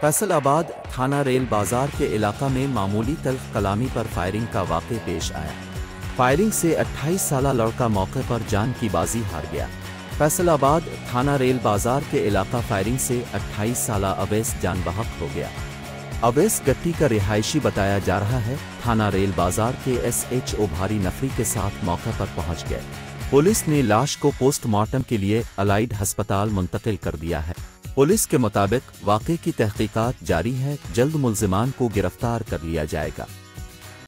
फैसलाबाद थाना रेल बाज़ार के इलाका में मामूली तल्ख कलामी पर फायरिंग का वाक़ पेश आया। फायरिंग से 28 साला लड़का मौके पर जान की बाजी हार गया। फैसलाबाद थाना रेल बाज़ार के इलाका फायरिंग से 28 साला अवैस जान बहक हो गया। अवैस गट्टी का रिहायशी बताया जा रहा है, थाना रेल बाज़ार के एस एच ओ भारी नफरी के साथ मौके पर पहुँच गए। पुलिस ने लाश को पोस्टमार्टम के लिए अलाइड अस्पताल मुंतकिल कर दिया है। पुलिस के मुताबिक वाक़े की तहकीकात जारी है, जल्द मुलजिमान को गिरफ़्तार कर लिया जाएगा।